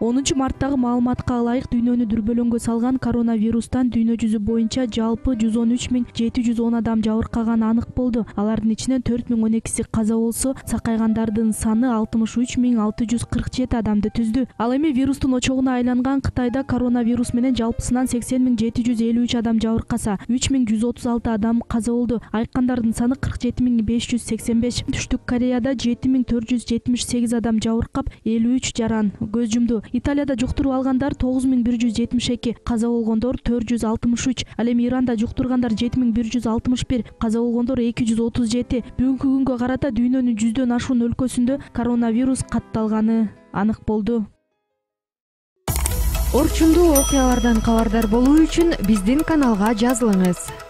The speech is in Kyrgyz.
онунчу марттагы маалыматка ылайык дүйнөнү дүрбөлөңгө салган коронавирустан дүйнө жүзү боюнча жалпы жүз он үч миң жети жүз он адам жабыркаганы анык болду. Алардын ичинен төрт миң он экиси каза болсо сакайгандардын саны алтымыш үч миң алты жүз кырк жети адамды түздү. Ал эми вирустун очогуна айланган кытайда коронавирус менен жалпысынан сексен миң жети жүз элүү үч адам жабыркаса үч миң жүз отуз алты адам каза болду. Айыккандардын саны кырк жети миң беш жүз сексен беш. Түштүк кореяда жети миң төрт жүз жетимиш сегиз адам жабыркап элүү үч жаран көз жумду италияда жуктуруп алгандар тогуз миң бир жүз жетимиш эки каза болгондор төрт жүз алтымыш үч ал эми иранда жуктургандар жети миң бир жүз алтымыш бир каза болгондор эки жүз отуз жети. Бүгүнкү күнгө карата дүйнөнүн жүздөн ашуун өлкөсүндө коронавирус катталганы анык болду. Орчундуу окуялардан кабардар болуу үчүн биздин каналга жазылыңыз